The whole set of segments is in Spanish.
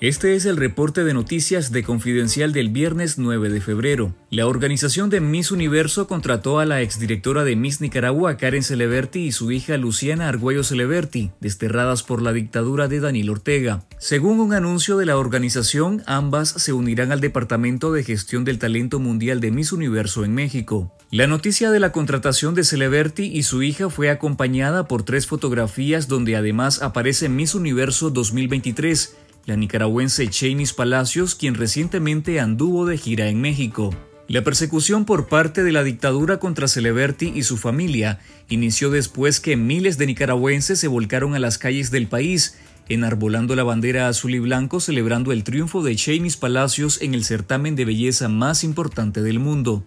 Este es el reporte de noticias de Confidencial del viernes 9 de febrero. La organización de Miss Universo contrató a la exdirectora de Miss Nicaragua, Karen Celeberti, y su hija Luciana Argüello Celeberti, desterradas por la dictadura de Daniel Ortega. Según un anuncio de la organización, ambas se unirán al Departamento de Gestión del Talento Mundial de Miss Universo en México. La noticia de la contratación de Celeberti y su hija fue acompañada por tres fotografías donde además aparece Miss Universo 2023 la nicaragüense Chainis Palacios, quien recientemente anduvo de gira en México. La persecución por parte de la dictadura contra Celeberti y su familia inició después que miles de nicaragüenses se volcaron a las calles del país, enarbolando la bandera azul y blanco celebrando el triunfo de Chainis Palacios en el certamen de belleza más importante del mundo.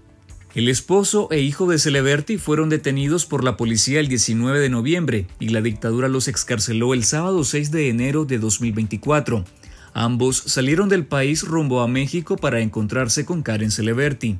El esposo e hijo de Celeberti fueron detenidos por la policía el 19 de noviembre y la dictadura los excarceló el sábado 6 de enero de 2024. Ambos salieron del país rumbo a México para encontrarse con Karen Celeberti.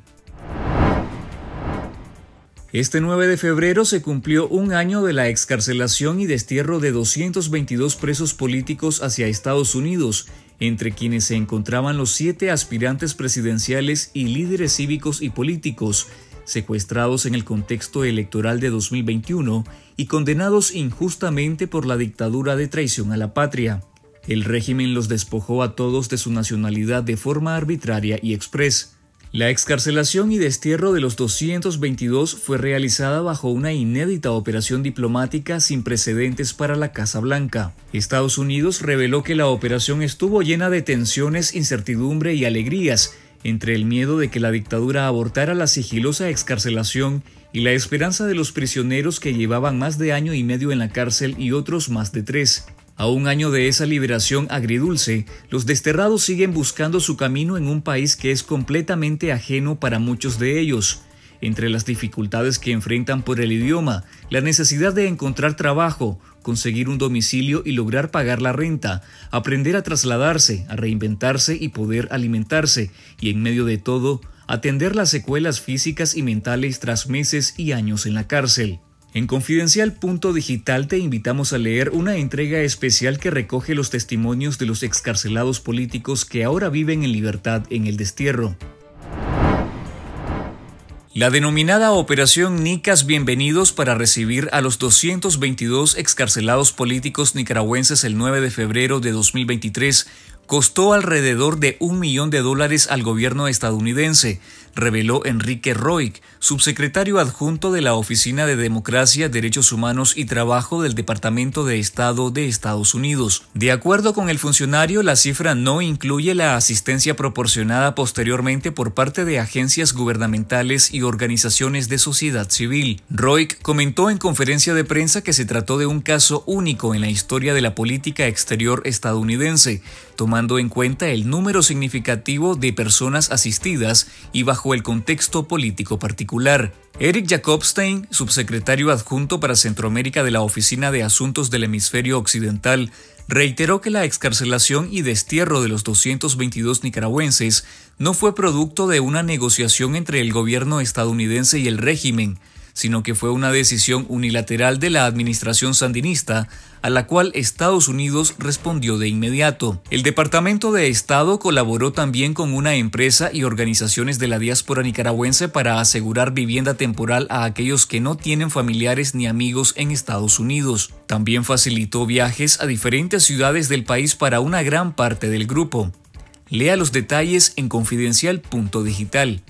Este 9 de febrero se cumplió un año de la excarcelación y destierro de 222 presos políticos hacia Estados Unidos, entre quienes se encontraban los siete aspirantes presidenciales y líderes cívicos y políticos, secuestrados en el contexto electoral de 2021 y condenados injustamente por la dictadura de traición a la patria. El régimen los despojó a todos de su nacionalidad de forma arbitraria y express. La excarcelación y destierro de los 222 fue realizada bajo una inédita operación diplomática sin precedentes para la Casa Blanca. Estados Unidos reveló que la operación estuvo llena de tensiones, incertidumbre y alegrías, entre el miedo de que la dictadura abortara la sigilosa excarcelación y la esperanza de los prisioneros que llevaban más de año y medio en la cárcel y otros más de tres. A un año de esa liberación agridulce, los desterrados siguen buscando su camino en un país que es completamente ajeno para muchos de ellos. Entre las dificultades que enfrentan por el idioma, la necesidad de encontrar trabajo, conseguir un domicilio y lograr pagar la renta, aprender a trasladarse, a reinventarse y poder alimentarse, y en medio de todo, atender las secuelas físicas y mentales tras meses y años en la cárcel. En Confidencial.digital te invitamos a leer una entrega especial que recoge los testimonios de los excarcelados políticos que ahora viven en libertad en el destierro. La denominada Operación Nicas Bienvenidos para recibir a los 222 excarcelados políticos nicaragüenses el 9 de febrero de 2023 costó alrededor de un millón de dólares al gobierno estadounidense, reveló Enrique Roig, subsecretario adjunto de la Oficina de Democracia, Derechos Humanos y Trabajo del Departamento de Estado de Estados Unidos. De acuerdo con el funcionario, la cifra no incluye la asistencia proporcionada posteriormente por parte de agencias gubernamentales y organizaciones de sociedad civil. Roig comentó en conferencia de prensa que se trató de un caso único en la historia de la política exterior estadounidense, tomando en cuenta el número significativo de personas asistidas y el contexto político particular. Eric Jacobstein, subsecretario adjunto para Centroamérica de la Oficina de Asuntos del Hemisferio Occidental, reiteró que la excarcelación y destierro de los 222 nicaragüenses no fue producto de una negociación entre el gobierno estadounidense y el régimen, sino que fue una decisión unilateral de la administración sandinista, a la cual Estados Unidos respondió de inmediato. El Departamento de Estado colaboró también con una empresa y organizaciones de la diáspora nicaragüense para asegurar vivienda temporal a aquellos que no tienen familiares ni amigos en Estados Unidos. También facilitó viajes a diferentes ciudades del país para una gran parte del grupo. Lea los detalles en confidencial.digital.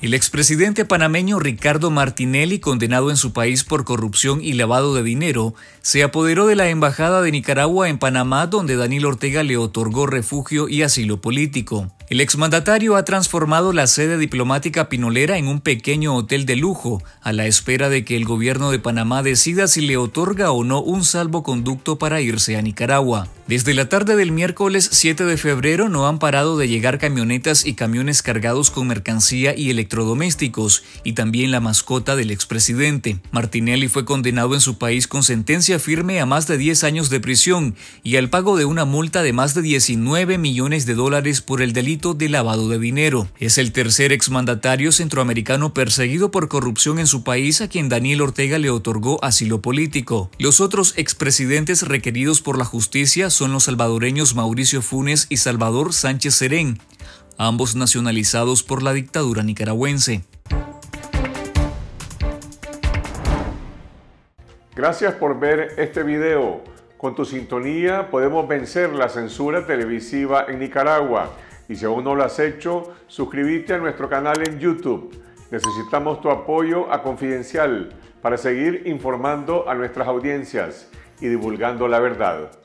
El expresidente panameño Ricardo Martinelli, condenado en su país por corrupción y lavado de dinero, se apoderó de la Embajada de Nicaragua en Panamá donde Daniel Ortega le otorgó refugio y asilo político. El exmandatario ha transformado la sede diplomática pinolera en un pequeño hotel de lujo, a la espera de que el gobierno de Panamá decida si le otorga o no un salvoconducto para irse a Nicaragua. Desde la tarde del miércoles 7 de febrero no han parado de llegar camionetas y camiones cargados con mercancía y electrodomésticos, y también la mascota del expresidente. Martinelli fue condenado en su país con sentencia firme a más de 10 años de prisión y al pago de una multa de más de 19 millones de dólares por el delito de lavado de dinero. Es el tercer exmandatario centroamericano perseguido por corrupción en su país a quien Daniel Ortega le otorgó asilo político. Los otros expresidentes requeridos por la justicia son los salvadoreños Mauricio Funes y Salvador Sánchez Serén, ambos nacionalizados por la dictadura nicaragüense. Gracias por ver este video. Con tu sintonía podemos vencer la censura televisiva en Nicaragua. Y si aún no lo has hecho, suscríbete a nuestro canal en YouTube. Necesitamos tu apoyo a Confidencial para seguir informando a nuestras audiencias y divulgando la verdad.